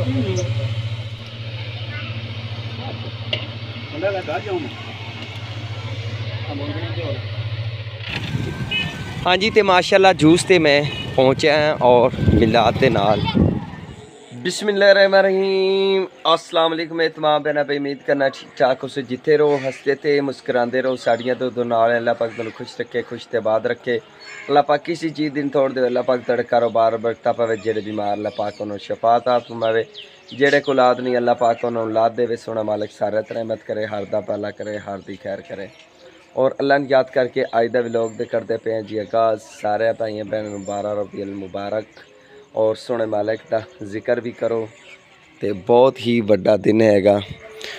ہاں جی تے ماشاءاللہ جوس تے میں پہنچا اور نال بسم اللہ الرحمن الرحیم السلام علیکم یہ تمام بہنیں بھائی امید کرنا ٹھیک ٹھاک اسے جتے رہو ہستے تھے مسکراندے دیتے رہو سڑکیاں تو دو اللہ پاک دل خوش رکھے خوش تباد رکھے اللہ پاک کسی چیز دن توڑ دے اللہ پاک طرح کاروبار برکتا پاوے جی بیمار اللہ پاک انہوں نے شفا پہ جڑے کو نہیں اللہ پاک انہوں نے اولاد دے سونا مالک سارت رحمت کرے ہر دا دالا کرے ہر دی خیر کرے اور اللہ نے یاد کر کے آئیدہ کا دے لوگ کرتے پے ہیں جی اگا سارے بہنوں مارہ روبی اللہ مبارک ਔਰ ਸੋਹਣੇ ਮਾਲਕ ਦਾ ਜ਼ਿਕਰ ਵੀ ਕਰੋ ਤੇ ਬਹੁਤ ਹੀ ਵੱਡਾ ਦਿਨ ਹੈਗਾ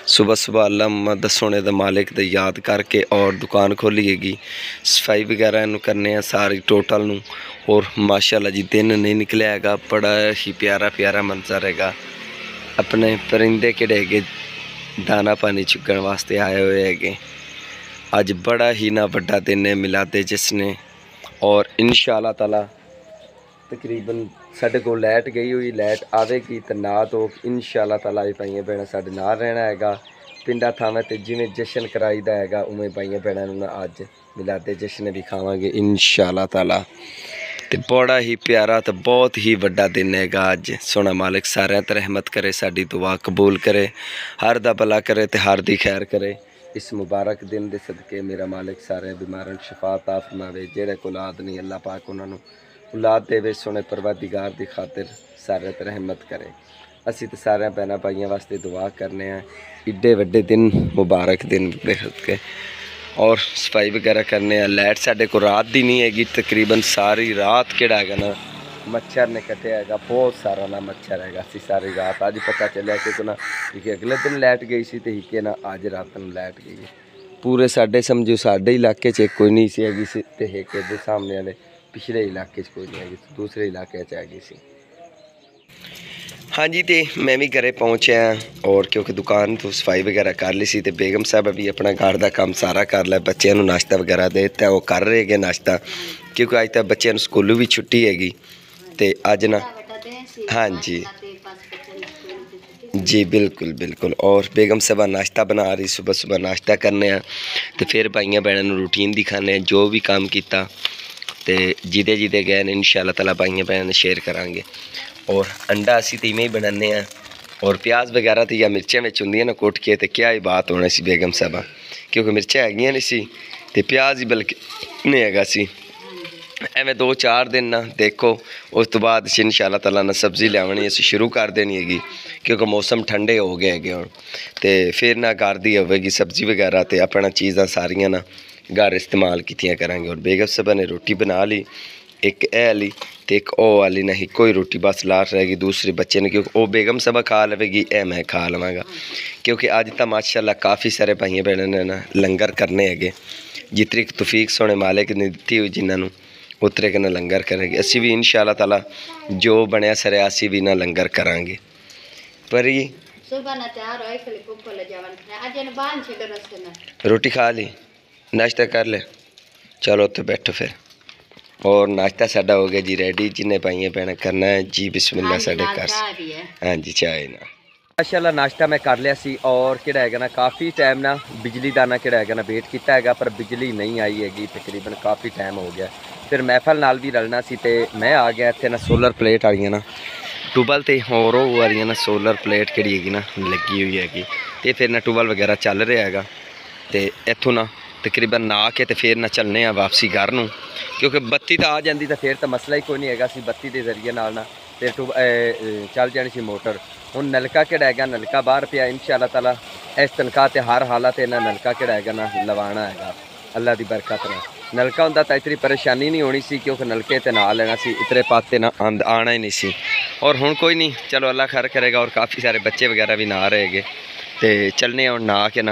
ਸਵੇਰ ਸਵੇਰ ਅੱਲਾ ਮਦ ਸੋਹਣੇ ਦੇ ਮਾਲਕ ਦਾ ਯਾਦ ਕਰਕੇ ਔਰ ਦੁਕਾਨ ਖੋਲੀਏਗੀ ਸਫਾਈ ਵਗੈਰਾ ਇਹਨੂੰ ਕਰਨੇ ਆ ਸਾਰੀ ਟੋਟਲ ਨੂੰ ਔਰ ਮਾਸ਼ਾਅੱਲਾ ਜੀ ਦਿਨ ਨਹੀਂ ਨਿਕਲਿਆ ਹੈਗਾ ਬੜਾ ਹੀ ਪਿਆਰਾ ਪਿਆਰਾ ਮੰਜ਼ਰ ਹੈਗਾ ਆਪਣੇ ਪਰਿੰਦੇ ਕਿਹੜੇ ਹੈਗੇ ਦਾਣਾ ਪਾਣੀ ਚੁੱਕਣ ਵਾਸਤੇ ਆਏ ਹੋਏ ਹੈਗੇ ਅੱਜ ਬੜਾ ਹੀ ਨਾ ਵੱਡਾ ਦਿਨ ਹੈ ਮਿਲਾਦੇ ਜਿਸ ਨੇ ਔਰ ਇਨਸ਼ਾ ਅੱਲਾ ਤਾਲਾ ਤਕਰੀਬਨ ਸਾਡੇ ਕੋਲ ਲੈਟ ਗਈ ਹੋਈ ਲੈਟ ਆਵੇਗੀ ਤੇ ਨਾ ਇਨਸ਼ਾ ਇਨਸ਼ਾਅੱਲਾ ਤਾਲਾ ਇਹ ਪਾਈਏ ਬੈਣਾ ਸਾਡੇ ਨਾਲ ਰਹਿਣਾ ਹੈਗਾ ਪਿੰਡਾ ਥਾਵੇਂ ਤੇ ਜਿਵੇਂ ਜਸ਼ਨ ਕਰਾਈਦਾ ਹੈਗਾ ਉਵੇਂ ਪਾਈਏ ਬੈਣਾ ਨੂੰ ਅੱਜ ਮਿਲਾਦੇ ਜਸ਼ਨ ਵੀ ਖਾਵਾਂਗੇ ਇਨਸ਼ਾਅੱਲਾ ਤਾਲਾ ਤੇ ਬੜਾ ਹੀ ਪਿਆਰਾ ਤੇ ਬਹੁਤ ਹੀ ਵੱਡਾ ਦਿਨ ਹੈਗਾ ਅੱਜ ਸੋਨਾ ਮਾਲਕ ਸਾਰਿਆਂ ਤੇ ਰਹਿਮਤ ਕਰੇ ਸਾਡੀ ਦੁਆ ਕਬੂਲ ਕਰੇ ਹਰ ਦਾ ਭਲਾ ਕਰੇ ਤੇ ਹਰ ਦੀ ਖੈਰ ਕਰੇ ਇਸ ਮੁਬਾਰਕ ਦਿਨ ਦੇ ਸਦਕੇ ਮੇਰਾ ਮਾਲਕ ਸਾਰੇ ਬਿਮਾਰਾਂ ਨੂੰ ਸ਼ਿਫਾ عطا ਫਰਮਾਵੇ ਜਿਹੜੇ ਕੋਲ ਆਦ ਨਹੀਂ ਅੱਲਾਹ ਪਾਕ ਉਹਨਾਂ ਨੂੰ ਔਲਾਦ ਵਿੱਚ ਸੋਨੇ ਪਰਵਾਦੀਗਾਰ ਦੀ ਖਾਤਰ ਸਾਰੇ ਤੇ ਰਹਿਮਤ ਕਰੇ ਅਸੀਂ ਤੇ ਸਾਰਿਆਂ ਪੈਣਾ ਭਾਈਆਂ ਵਾਸਤੇ ਦੁਆ ਕਰਨੇ ਆ ਇੱਡੇ ਵੱਡੇ ਦਿਨ ਮੁਬਾਰਕ ਦਿਨ ਦੇ ਕੇ ਔਰ ਸਫਾਈ ਵਗੈਰਾ ਕਰਨੇ ਆ ਲਾਈਟ ਸਾਡੇ ਕੋ ਰਾਤ ਦੀ ਨਹੀਂ ਹੈਗੀ ਤਕਰੀਬਨ ਸਾਰੀ ਰਾਤ ਕਿਹੜਾ ਹੈਗਾ ਨਾ ਮੱਛਰ ਨੇ ਕੱਟਿਆ ਬਹੁਤ ਸਾਰਾ ਨਾ ਮੱਛਰ ਹੈਗਾ ਸੀ ਸਾਰੀ ਰਾਤ ਅੱਜ ਪਤਾ ਚੱਲਿਆ ਕਿ ਨਾ ਕਿ ਅਗਲੇ ਦਿਨ ਲਾਈਟ ਗਈ ਸੀ ਤੇ ਹਿੱਕੇ ਨਾ ਅੱਜ ਰਾਤ ਨੂੰ ਲਾਈਟ ਗਈ ਪੂਰੇ ਸਾਡੇ ਸਮਝੋ ਸਾਡੇ ਇਲਾਕੇ 'ਚ ਕੋਈ ਨਹੀਂ ਸੀ ਹੈਗੀ ਤੇ ਹਿੱਕੇ ਦੇ ਸਾਹਮਣੇ ਵਾਲੇ پچھلے علاقے کوئی نہیں ہے دوسرے علاقے سے آ سی ہاں جی تے میں بھی گھرے پہنچے ہیں اور کیونکہ دکان تو سفائی وغیرہ کر لی سی تے بیگم صاحب ابھی اپنا گار کا کام سارا کر لیا بچے کو ناشتہ وغیرہ دے کر رہے گے ناشتہ کیونکہ آج تا بچے بچیا سکولو بھی چھٹی ہے گی تے آج نا ہاں جی جی بالکل بالکل اور بیگم صاحب ناشتہ بنا رہی صبح صبح ناشتہ کرنے ہیں تو پھر بھائیاں بائیاں روٹین دکھانے ہیں جو بھی کام کیا تے جیدے جیدے گئے ان شالا تلا پائیں پائیں شیئر کرانگے اور انڈا اسی تھی میں ہی دیں ہیں اور پیاز بغیرہ وغیرہ دیا مرچیں ہیں نا کوٹ کے تھے کیا ہی بات ہونا سی بیگم صاحبہ کیونکہ مرچیں ہے ہیں نہیں سی پیاز ہی بلکہ نہیں آگا گا سی ایویں دو چار دن نا دیکھو اس بعد اسی انشاءاللہ شاء اللہ سبزی نہ سبزی اسی شروع کر دین ہے گی کیونکہ موسم تھنڈے ہو گئے گئے گے ہوں تو پھر نہ کردی ہوئے گی سبزی وغیرہ تو اپنا چیزاں ساریاں گھر استعمال کیتیاں کریں گے اور بیگم سبھا نے روٹی بنا لی ایک اے والی تو ایک والی نہیں کوئی روٹی بس لاٹ رہے گی دوسری بچے نے کیونکہ وہ بیگم سبھا کھا لے گی اے میں کھا گا کیونکہ تا ماشاءاللہ کافی سارے بائیں بھائی نے لنگر کرنے ہے جتری جتنی تفیق سونے مالک نے دیتی ہوئی جنہوں نو اترے کے نا لنگر کریں گے اسی بھی انشاءاللہ تعالی جو بنیا سرے آسی بھی نہ لنگر کریں گے پر یہ روٹی کھا لی ناشتہ کر لے چلو تو بیٹھو پھر اور ناشتہ ساڈا ہو گیا جی ریڈی جنہیں پائیے پہ کرنا ہے جی بسم اللہ سارے گھر سے ہاں جی چائے ہاں جی، ناشتہ میں کر لیا سی اور ہے گا نا کافی ٹائم نا بجلی دانا نہ ہے گا نا ویٹ کیا ہے گا پر بجلی نہیں آئی ہے گی تقریباً کافی ٹائم ہو گیا پھر محفل نال بھی رلنا سی تے آ گیا اتنے نا سولر پلیٹ آ رہی ہیں نا ٹوبل تے اور وہ آ رہی ہیں نا سولر پلیٹ ہے گی نا لگی ہوئی ہے گی پھر نا ٹوبل وغیرہ چل رہا ہے اتو نا تقریباً نہ آ کے تو پھر نہ چلنے ہاں واپسی گھروں کیونکہ بتی تو آ جاتی تو پھر تو مسئلہ ہی کوئی نہیں ہے بتی کے ذریعے نال پھر تو چل جانی سی موٹر ہوں نلکا کہڑا ہے گا نلکا باہر پیا ان شاء اللہ تعالیٰ اس نلکہ ہر حالات اِنہ نلکا کہڑا ہے گا نہ لوا ہے اللہ کی برکت نلکا ہوں تو اتنی پریشانی نہیں ہونی اس کیونکہ نلکے نہ لینا سر اترے پاتے نہ آنا ہی نہیں اور ہوں کوئی نہیں چلو اللہ خیر کرے گا اور کافی سارے بچے وغیرہ بھی نہ رہے گے تو چلنے اور نہ آ کے نہ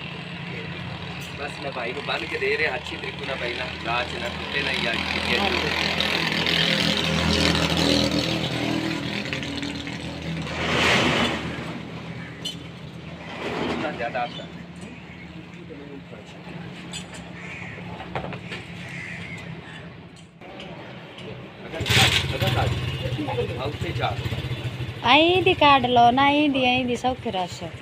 అయింది అయింది అయింది నా సౌఖ్య రాశారు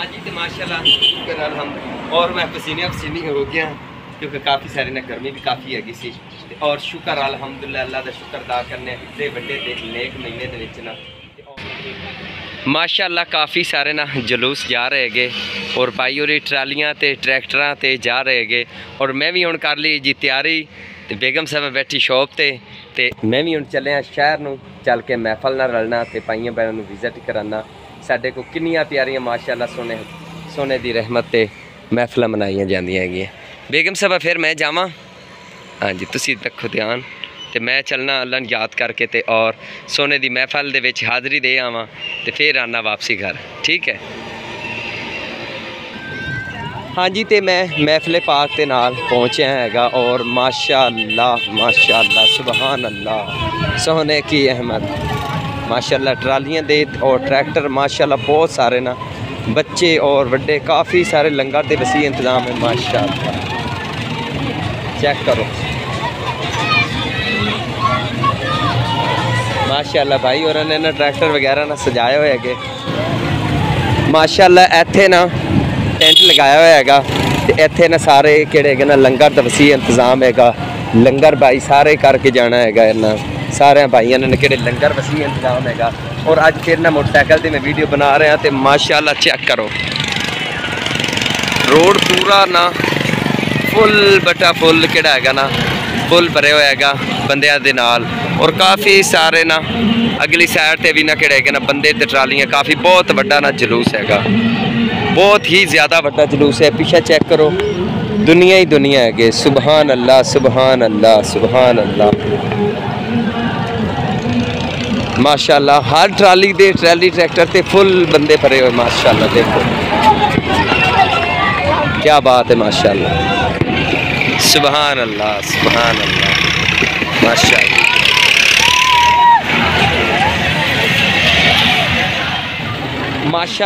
ہاں جی ماشاء اللہ شکر اور میں پسینے پسیمیاں ہو گیا کیونکہ کافی سارے نے گرمی بھی کافی ہے سی اور شکر الحمدللہ اللہ دا شکر ادا کرنے لے کے ماشاء اللہ کافی سارے نا جلوس جا رہے گے اور بھائی ہو رہی ٹرالیاں ٹریکٹر جا رہے گے اور میں بھی ہوں کر لی جی تیاری بیگم صاحب بیٹھی شاپ پہ تو میں ہوں چلیا ہاں شہروں چل کے محفل نہ رلنا پائیاں میں انہوں نے وزٹ کرانا سڈے کو کنیاں پیاریاں ماشاء اللہ سونے سونے دی رحمت تے محفل منائی جی گیا بیگم صاحبہ پھر میں جا ہاں جی تھی دکھو دھیان تے میں چلنا اللہ این یاد کر کے تے اور سونے دی محفل دے حاضری دے تے پھر آنا واپسی گھر ٹھیک ہے ہاں جی تے میں محفل محفلے پارک پہنچیا ہے اور ماشاء اللہ ماشاء اللہ سبحان اللہ سونے کی احمد ماشاءاللہ ٹرالیاں دے اور ٹریکٹر ماشاءاللہ بہت سارے نا بچے اور وڈے کافی سارے لنگر دے وسیع انتظام ہے ماشاءاللہ چیک کرو ماشاءاللہ بھائی اور انہیں ٹریکٹر وغیرہ نا سجائے ہوئے گے ماشاءاللہ ایتھے نا ٹینٹ لگایا گا ہے نا سارے گے نا لنگر دے وسیع انتظام ہے گا لنگر بھائی سارے کر کے جانا ہے گا یہ سارے بھائی یہ کہیں لنگر وسیع انتظام ہے اور اب پھر نہ موٹر سائیکل تھی میںڈیو بنا رہا تو ماشاء اللہ چیک کرو روڈ پورا نا فل بٹا فل کہرو ہے گا بندیاں اور کافی سارے نا اگلی سائڈ سے بھی نہ کہ بندے تو ٹرالیاں کافی بہت وڈا جلوس ہے گا بہت ہی زیادہ واٹا جلوس ہے پیچھے چیک کرو دنیا ہی دنیا ہے کہ سبحان اللہ سبحان اللہ سبحان اللہ ماشاءاللہ ہر ٹرالی ہوئے ماشاءاللہ دیکھو کیا سبحان اللہ سبحان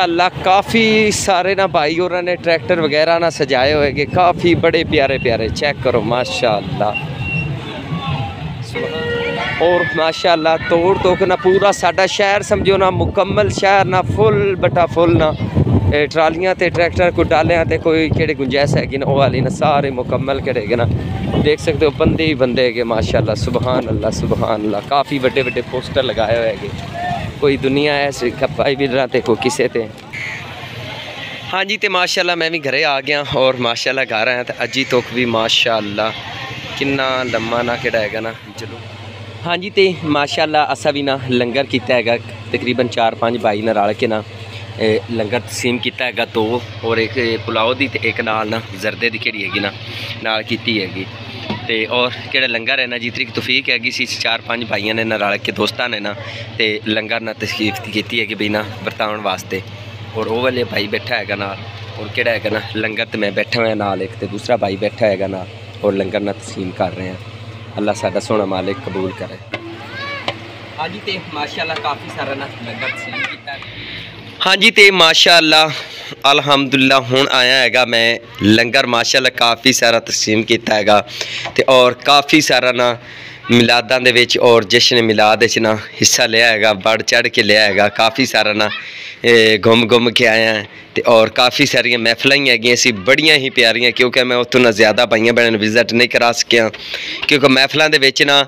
اللہ کافی سارے نا بھائی اور سجائے ہوئے گے کافی بڑے پیارے پیارے چیک کرو ماشاءاللہ اللہ اور ماشاءاللہ توڑ توک نہ پورا ساڈا شہر سمجھو نہ مکمل شہر نہ فل بٹا فل نہ ٹرالیاں تے ٹریکٹر کو ڈالیاں تے کوئی کہڑے گنجائش ہے کہ وہ والی نہ سارے مکمل کہڑے گے نا دیکھ سکتے ہو بندے ہی بندے گے ماشاءاللہ سبحان اللہ سبحان اللہ کافی بڑے بڑے پوسٹر لگائے ہوئے گے کوئی دنیا ایسے بھی رہا تے کوئی کسے تھے ہاں جی تے ماشاءاللہ میں بھی گھرے آ گیا اور ماشاءاللہ اللہ گا رہا ہوں تو ابھی تک بھی ماشاءاللہ اللہ کنا لما نہ کہڑا ہے گا نا چلو ਹਾਂਜੀ ਤੇ ਮਾਸ਼ਾਅੱਲਾ ਅਸਾਂ ਵੀ ਨਾ ਲੰਗਰ ਕੀਤਾ ਹੈਗਾ ਤਕਰੀਬਨ 4-5 ਭਾਈ ਨਾਲ ਰਲ ਕੇ ਨਾ ਲੰਗਰ ਤਸੀਮ ਕੀਤਾ ਹੈਗਾ ਦੋ ਔਰ ਇੱਕ ਪੁਲਾਓ ਦੀ ਤੇ ਇੱਕ ਨਾਲ ਨਾ ਜ਼ਰਦੇ ਦੀ ਖੇੜੀ ਹੈਗੀ ਨਾ ਨਾਲ ਕੀਤੀ ਹੈਗੀ ਤੇ ਔਰ ਕਿਹੜਾ ਲੰਗਰ ਹੈ ਨਾ ਜੀ ਤਰੀਕ ਤੋਫੀਕ ਹੈਗੀ ਸੀ 4-5 ਭਾਈਆਂ ਨੇ ਨਾਲ ਰਲ ਕੇ ਦੋਸਤਾਂ ਨੇ ਨਾ ਤੇ ਲੰਗਰ ਨਾ ਤਸਕੀਫ ਕੀਤੀ ਹੈਗੀ ਬਈ ਨਾ ਵਰਤਾਉਣ ਵਾਸਤੇ ਔਰ ਉਹ ਵਾਲੇ ਭਾਈ ਬੈਠਾ ਹੈਗਾ ਨਾਲ ਔਰ ਕਿਹੜਾ ਹੈਗਾ ਨਾ ਲੰਗਰ ਤੇ ਮੈਂ ਬੈਠਾ ਹੋਇਆ ਨਾਲ ਇੱਕ ਤੇ ਦੂਸਰਾ ਭਾਈ ਬੈਠਾ ਹੈਗਾ ਨਾਲ ਔਰ ਲੰਗਰ ਨਾ ਤਸੀਮ ਕਰ ਰਹੇ ਆ اللہ ساڑھا سونا مالک قبول کرے ہاں جی،, ہاں جی تے ماشاءاللہ الحمدللہ ہون آیا ہے گا میں لنگر ماشاءاللہ کافی سارا تقسیم کیا ہے گا اور کافی سارا نا ملادان جشن ملاد میلاد چنا حصہ لیا ہے بڑھ چڑھ کے لیا ہے کافی سارا نا گھم گھم کے آیا ہے ਤੇ ਔਰ ਕਾਫੀ ਸਾਰੀਆਂ ਮਹਿਫਲਾਂ ਹੀ ਹੈਗੀਆਂ ਸੀ ਬੜੀਆਂ ਹੀ ਪਿਆਰੀਆਂ ਕਿਉਂਕਿ ਮੈਂ ਉੱਥੋਂ ਨਾ ਜ਼ਿਆਦਾ ਭਾਈਆਂ ਨੂੰ ਵਿਜ਼ਿਟ ਨਹੀਂ ਕਰਾ ਸਕਿਆ ਕਿਉਂਕਿ ਮਹਿਫਲਾਂ ਦੇ ਵਿੱਚ ਨਾ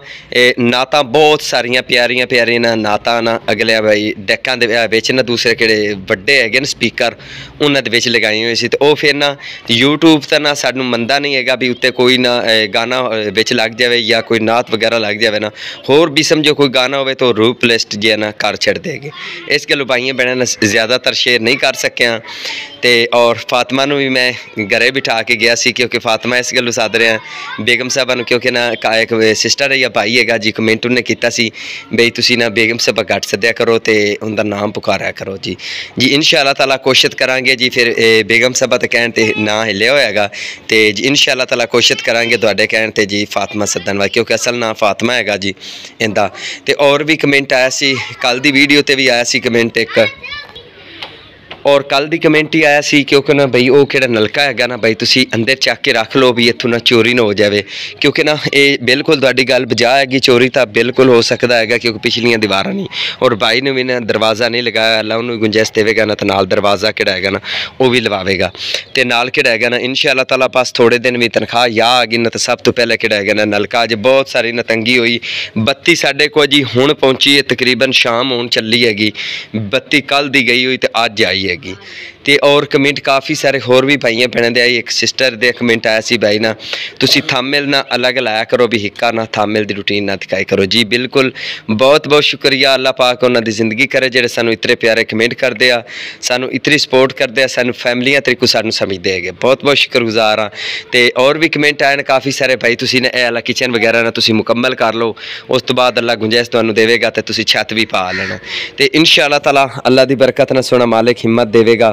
ਨਾਤਾਂ ਬਹੁਤ ਸਾਰੀਆਂ ਪਿਆਰੀਆਂ ਪਿਆਰੀਆਂ ਨਾ ਨਾਤਾਂ ਨਾ ਅਗਲੇ ਭਾਈ ਡੈਕਾਂ ਦੇ ਵਿੱਚ ਨਾ ਦੂਸਰੇ ਕਿਹੜੇ ਵੱਡੇ ਹੈਗੇ ਨੇ ਸਪੀਕਰ ਉਹਨਾਂ ਦੇ ਵਿੱਚ ਲਗਾਈ ਹੋਈ ਸੀ ਤੇ ਉਹ ਫਿਰ ਨਾ YouTube ਤਾਂ ਨਾ ਸਾਨੂੰ ਮੰਦਾ ਨਹੀਂ ਹੈਗਾ ਵੀ ਉੱਤੇ ਕੋਈ ਨਾ ਗਾਣਾ ਵਿੱਚ ਲੱਗ ਜਾਵੇ ਜਾਂ ਕੋਈ ਨਾਤ ਵਗੈਰਾ ਲੱਗ ਜਾਵੇ ਨਾ ਹੋਰ ਵੀ ਸਮਝੋ ਕੋਈ ਗਾਣਾ ਹੋਵੇ ਤਾਂ ਰੂਪ ਲਿਸਟ ਜੇ ਨਾ ਕਰ ਛੱਡ ਦੇਗੇ ਇਸ ਗੱਲ ਭਾਈਆਂ ਭੈਣਾਂ ਜ਼ਿਆਦਾਤਰ ਸ਼ੇਅਰ ਨਹੀਂ ਕਰ ਸਕਿਆ ਤੇ ਔਰ ਫਾਤਿਮਾ ਨੂੰ ਵੀ ਮੈਂ ਘਰੇ ਬਿਠਾ ਕੇ ਗਿਆ ਸੀ ਕਿਉਂਕਿ ਫਾਤਿਮਾ ਇਸ ਗੱਲ ਨੂੰ ਸਾਧ ਰਿਆ ਬੇਗਮ ਸਾਹਿਬਾ ਨੂੰ ਕਿਉਂਕਿ ਨਾ ਕਾਇਕ ਸਿਸਟਰ ਹੈ ਜਾਂ ਭਾਈ ਹੈਗਾ ਜੀ ਕਮੈਂਟ ਉਹਨੇ ਕੀਤਾ ਸੀ ਬਈ ਤੁਸੀਂ ਨਾ ਬੇਗਮ ਸਾਹਿਬਾ ਘੱਟ ਸੱਦਿਆ ਕਰੋ ਤੇ ਉਹਦਾ ਨਾਮ ਪੁਕਾਰਿਆ ਕਰੋ ਜੀ ਜੀ ਇਨਸ਼ਾ ਅੱਲਾਹ ਤਾਲਾ ਕੋਸ਼ਿਸ਼ ਕਰਾਂਗੇ ਜੀ ਫਿਰ ਬੇਗਮ ਸਾਹਿਬਾ ਤੇ ਕਹਿਣ ਤੇ ਨਾ ਹਿੱਲੇ ਹੋਏਗਾ ਤੇ ਜੀ ਇਨਸ਼ਾ ਅੱਲਾਹ ਤਾਲਾ ਕੋਸ਼ਿਸ਼ ਕਰਾਂਗੇ ਤੁਹਾਡੇ ਕਹਿਣ ਤੇ ਜੀ ਫਾਤਿਮਾ ਸੱਦਣ ਵਾ ਕਿਉਂਕਿ ਅਸਲ ਨਾਮ ਫਾਤਿਮਾ ਹੈਗਾ ਜੀ ਇਹਦਾ ਤੇ ਔਰ ਵੀ ਕਮੈਂਟ ਆਇਆ ਸੀ ਕੱਲ ਦੀ ਵੀਡੀਓ ਤੇ ਵੀ ਆਇਆ ਸੀ ਕਮੈਂਟ ਇੱਕ اور کل ہی کی کمینٹی آیا کہ کیونکہ نہ بھائی وہ کہا نلکا ہے نا بھائی تھی اندر چک کے رکھ لو بھی اتھوں نہ چوری نہ ہو جائے کیونکہ نہ یہ بالکل تعلیم جا ہے چوری تو بالکل ہو سکتا ہے گا کیوں پچھلیاں دیوارہ نہیں اور بائی نے بھی نہ دروازہ نہیں لگایا اللہ ان گنجائش دے گا نہ تو نال دروازہ کہڑا ہے نا وہ بھی لگوے گال کہ ان شاء اللہ تعالیٰ پاس تھوڑے دن بھی تنخواہ یا آ گئی نہ تو سب تو پہلے کہ نلکا اج بہت ساری نہ تنگی ہوئی بتی ساڈے کو جی ہوں پہنچیے تقریباً شام ہو چلی ہے گی بتی کل کی گئی ہوئی تو اج آئی ہے जाएगी تو اور کمنٹ کافی سارے ہوئی بین ایک سسٹر دیا کمنٹ آیا اس بھائی نہ تھی تھامل نہ الگ لایا کرو بھی ہکا نہ تھامل کی روٹی نہ دکھائی کرو جی بالکل بہت بہت شکریہ اللہ پا کر انہوں نے زندگی کرے جیسے سانو اتر پیارے کمینٹ کرتے ہیں سانو اتری سپورٹ کرتے آ سان فیملیاں تریو سنجھتے ہے گے بہت بہت شکر گزار ہاں تو اور بھی کمنٹ آئے نافی سارے بھائی تُسی کچن وغیرہ نہکمل کر لو اس بعد اللہ گنجائش تھی دے گا توت بھی پا لینا تو ان شاء اللہ تعالیٰ اللہ کی برکت نہ سونا مالک ہمت دے گا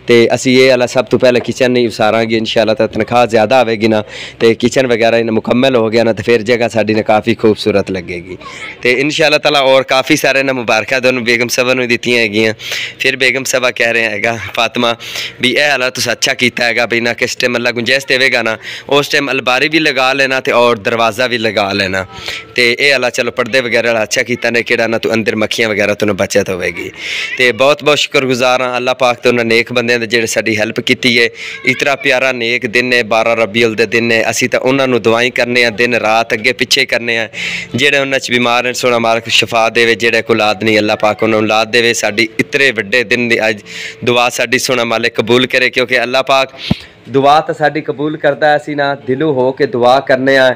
تو اِس یہ آلہ سب تو پہلے کچن نہیں اسارا گی ان شاء اللہ تو تنخواہ زیادہ آئے گی نا کچن وغیرہ مکمل ہو گیا نہ تو پھر جگہ ساڑی نے کافی خوبصورت لگے گی تو ان شاء اللہ تعالیٰ اور کافی سارے نہ مبارکیں تیگم سبھا دیتی ہے گیا پھر بیگم سبھا کہہ رہے ہیں فاطمہ بھی یہ آلہ تصویر اچھا کیا ہے بھائی نہ کس ٹائم اللہ گنجائش دے گا نا اس ٹائم الباری بھی لگا لینا تو اور دروازہ بھی لگا لینا تو یہ آلہ چلو پردے وغیرہ والا اچھا کیا نے کہا نہ مکھیاں وغیرہ تھینوں بچت ہوئے گی تو بہت بہت شکر گزار ہوں اللہ پاک تو نیک بند ਬੰਦਿਆਂ ਦੇ ਜਿਹੜੇ ਸਾਡੀ ਹੈਲਪ ਕੀਤੀ ਹੈ ਇਤਰਾ ਪਿਆਰਾ ਨੇਕ ਦਿਨ ਨੇ 12 ਰਬੀਉਲ ਦੇ ਦਿਨ ਨੇ ਅਸੀਂ ਤਾਂ ਉਹਨਾਂ ਨੂੰ ਦਵਾਈ ਕਰਨੇ ਆ ਦਿਨ ਰਾਤ ਅੱਗੇ ਪਿੱਛੇ ਕਰਨੇ ਆ ਜਿਹੜੇ ਉਹਨਾਂ 'ਚ ਬਿਮਾਰ ਨੇ ਸੋਨਾ ਮਾਲਕ ਸ਼ਫਾ ਦੇਵੇ ਜਿਹੜੇ ਕੋ ਔਲਾਦ ਨਹੀਂ ਅੱਲਾ ਪਾਕ ਉਹਨਾਂ ਨੂੰ ਔਲਾਦ ਦੇਵੇ ਸਾਡੀ ਇਤਰੇ ਵੱਡੇ ਦਿਨ ਦੀ ਅੱਜ ਦੁਆ ਸਾਡੀ ਸੋਨਾ ਮਾਲਕ ਕਬੂਲ ਕਰੇ ਕਿਉਂਕਿ ਅੱਲਾ ਪਾਕ ਦੁਆ ਤਾਂ ਸਾਡੀ ਕਬੂਲ ਕਰਦਾ ਅਸੀਂ ਨਾ ਦਿਲੋਂ ਹੋ ਕੇ ਦੁਆ ਕਰਨੇ ਆ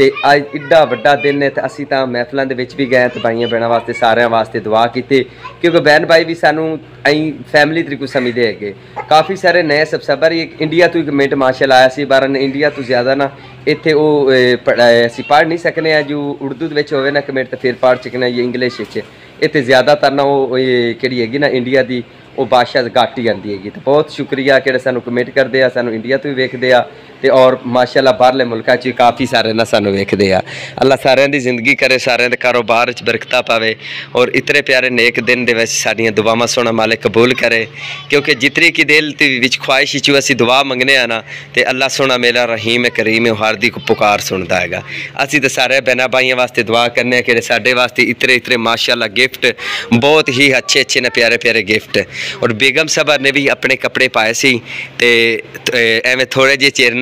ਤੇ ਅੱਜ ਇੱਡਾ ਵੱਡਾ ਦਿਨ ਹੈ ਤੇ ਅਸੀਂ ਤਾਂ ਮਹਿਫਲਾਂ ਦੇ ਵਿੱਚ ਵੀ ਗਏ ਤੇ ਭਾਈਆਂ ਬੈਣਾ ਵਾਸਤੇ ਸਾਰਿਆਂ ਵਾਸਤੇ ਦੁਆ ਕੀਤੀ ਕਿਉਂਕਿ ਬਹਿਨ ਭਾਈ ਵੀ ਸਾਨੂੰ ਐਂ ਫੈਮਿਲੀ ਤਰੀਕੂ ਸਮਝਦੇ ਹੈਗੇ ਕਾਫੀ ਸਾਰੇ ਨਏ ਸਬਸਕ੍ਰਾਈਬਰ ਇੱਕ ਇੰਡੀਆ ਤੋਂ ਇੱਕ ਮਿੰਟ ਮਾਸ਼ਾਅੱਲਾ ਆਇਆ ਸੀ ਬਾਰਨ ਇੰਡੀਆ ਤੋਂ ਜ਼ਿਆਦਾ ਨਾ ਇੱਥੇ ਉਹ ਅਸੀਂ ਪੜ ਨਹੀਂ ਸਕਨੇ ਆ ਜੋ ਉਰਦੂ ਦੇ ਵਿੱਚ ਹੋਵੇ ਨਾ ਕਮੈਂਟ ਤੇ ਫਿਰ ਪੜ ਸਕਨੇ ਇਹ ਇੰਗਲਿਸ਼ ਵਿੱਚ ਇੱਥੇ ਜ਼ਿਆਦਾਤਰ ਨਾ ਉਹ ਕਿਹੜੀ ਹੈਗੀ ਨਾ ਇੰਡੀਆ ਦੀ ਉਹ ਬਾਸ਼ਾ ਘਾਟੀ ਜਾਂਦੀ ਹੈਗੀ ਤੇ ਬਹੁਤ ਸ਼ੁਕਰੀਆ ਕਿਹੜੇ ਸਾਨੂੰ ਕਮੈਂਟ ਕਰਦੇ ਆ ਸਾਨੂੰ ਇੰਡੀਆ ਤੋਂ ਵੀ ਵੇਖਦੇ ਆ ਤੇ ਔਰ ਮਾਸ਼ਾਅੱਲਾ ਬਾਹਰਲੇ ਮੁਲਕਾਂ 'ਚ ਕਾਫੀ ਸਾਰੇ ਨਾ ਸਾਨੂੰ ਵੇਖਦੇ ਆ ਅੱਲਾ ਸਾਰਿਆਂ ਦੀ ਜ਼ਿੰਦਗੀ ਕਰੇ ਸਾਰਿਆਂ ਦੇ ਕਾਰੋਬਾਰ 'ਚ ਬਰਕਤਾਂ ਪਾਵੇ ਔਰ ਇਤਰੇ ਪਿਆਰੇ ਨੇਕ ਦਿਨ ਦੇ ਵਿੱਚ ਸਾਡੀਆਂ ਦੁਆਵਾਂ ਸੋਣਾ ਮਾਲਕ ਕਬੂਲ ਕਰੇ ਕਿਉਂਕਿ ਜਿਤਰੀ ਕੀ ਦਿਲ ਤੇ ਵਿੱਚ ਖੁਆਇਸ਼ ਵਿੱਚ ਅਸੀਂ ਦੁਆ ਮੰਗਨੇ ਆ ਨਾ ਤੇ ਅੱਲਾ ਸੋਣਾ ਮੇਲਾ ਰਹੀਮ ਕਰੀਮ ਹਾਰਦੀ ਹਰ ਦੀ ਪੁਕਾਰ ਸੁਣਦਾ ਹੈਗਾ ਅਸੀਂ ਤੇ ਸਾਰੇ ਬੈਨਾ ਭਾਈਆਂ ਵਾਸਤੇ ਦੁਆ ਕਰਨੇ ਆ ਕਿ ਸਾਡੇ ਵਾਸਤੇ ਇਤਰੇ ਇਤਰੇ ਮਾਸ਼ਾਅੱਲਾ ਗਿਫਟ ਬਹੁਤ ਹੀ ਅੱਛੇ ਅੱਛੇ ਨੇ ਪਿਆਰੇ ਪਿਆਰੇ ਗਿਫਟ ਔਰ ਬੇਗਮ ਸਬਰ ਨੇ ਵੀ ਆਪਣੇ ਕੱਪੜੇ ਪਾਏ ਸੀ ਤੇ ਐਵੇਂ ਥੋੜੇ ਜਿਹੇ ਚਿਰ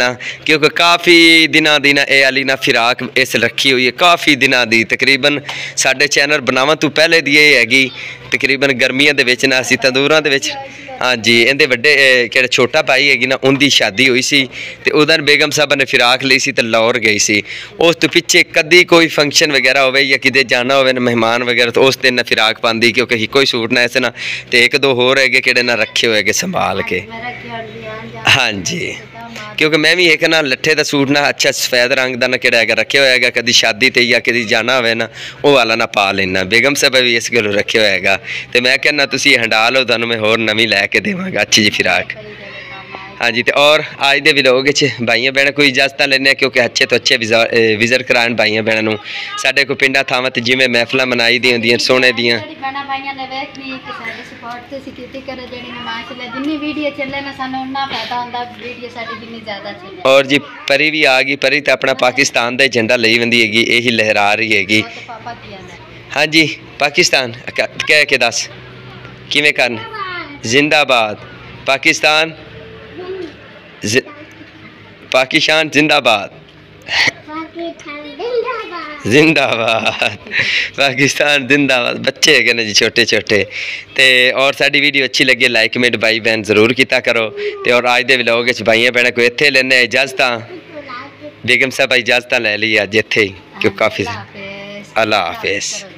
کیونکہ کافی دنہ کی اے علی والی نہ فراک اس رکھی ہوئی ہے کافی دنہ دی تقریباً ساڑھے چینل بناواں تو پہلے دی تقریباً گرمیاں دے تندوراں دے دورہ ہاں جی اندے وڈے کہ چھوٹا بھائی ہے ان کی شادی ہوئی سی تے اس بیگم صاحب نے فراق لی سی سی تے گئی اس تو پچھے کدی کوئی فنکشن وغیرہ ہوئے یا کدے جانا نا مہمان وغیرہ تو اس دن نہ فراق پاندی کیونکہ ہی کوئی سوٹ نہ ایسے طرح تے ایک دو ہو کہ کہڑے نہ رکھے ہوئے گئے سنبھال کے ہاں جی ਕਿਉਂਕਿ ਮੈਂ ਵੀ ਇੱਕ ਨਾ ਲੱਠੇ ਦਾ ਸੂਟ ਨਾ ਅੱਛਾ ਸਫੈਦ ਰੰਗ ਦਾ ਨਾ ਕਿਹੜਾ ਹੈਗਾ ਰੱਖਿਆ ਹੋਇਆ ਹੈਗਾ ਕਦੀ ਸ਼ਾਦੀ ਤੇ ਜਾਂ ਕਦੀ ਜਾਣਾ ਹੋਵੇ ਨਾ ਉਹ ਵਾਲਾ ਨਾ ਪਾ ਲੈਣਾ ਬੇਗਮ ਸਾਹਿਬ ਵੀ ਇਸ ਗੱਲੋਂ ਰੱਖਿਆ ਹੋਇਆ ਹੈਗਾ ਤੇ ਮੈਂ ਕਹਿੰਦਾ ਤੁਸੀਂ ਹੰਡਾ ਲਓ ਤੁਹਾਨੂੰ ਮੈਂ ਹੋਰ ਨਵੀਂ ਲੈ ਕੇ ਦੇਵਾਂਗਾ ਅੱਛੀ ਜੀ ਫਿਰਾਕ ہاں جی اور آج کے بلوگ بھائیاں بہن کو اجازت لینے کیونکہ اچھے تو اچھے کران بھائیاں بائییا بہنوں سارے کو پنڈا تھا جیسے محفل منائی دیا اور جی پری آ گئی پری تو اپنا پاکستان دنڈا لے رہی ہے لہرا رہی ہے ہاں جی پاکستان کہہ کے دس کم کرباد پاکستان پاکستان زندہ باد زندہ باد پاکستان زندہ باد بچے گنے جی چھوٹے چھوٹے تے اور ساڑی ویڈیو اچھی لگے لائک میٹ بھائی بہن ضرور کیتا کرو تے اور آج دے بھی لوگے چھ بھائیاں بہنے کو اتھے لینے اجازتاں بیگم صاحب اجازتاں لے لیا جی اتھے کیوں کافی سے اللہ حافظ جی،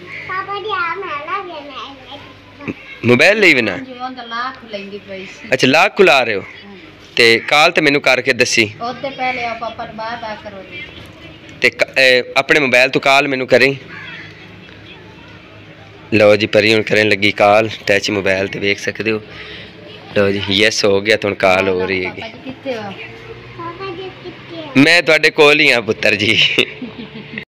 موبیل لئی بنا ہاں جی، اچھا لاکھ کھلا رہے ہو ਤੇ ਕਾਲ ਤੇ ਮੈਨੂੰ ਕਰਕੇ ਦੱਸੀ ਉੱਥੇ ਪਹਿਲੇ ਆਪ ਪਰ ਬਾਅਦ ਆ ਕਰੋ ਜੀ ਤੇ ਆਪਣੇ ਮੋਬਾਈਲ ਤੋਂ ਕਾਲ ਮੈਨੂੰ ਕਰੀ ਲਓ ਜੀ ਪਰੀ ਹੁਣ ਕਰਨ ਲੱਗੀ ਕਾਲ ਟੈਚ ਮੋਬਾਈਲ ਤੇ ਵੇਖ ਸਕਦੇ ਹੋ ਲਓ ਜੀ ਯੈਸ ਹੋ ਗਿਆ ਤੁਹਾਨੂੰ ਕਾਲ ਹੋ ਰਹੀ ਹੈਗੀ ਮੈਂ ਤੁਹਾਡੇ ਕੋਲ ਹੀ ਆ ਪੁੱਤਰ ਜੀ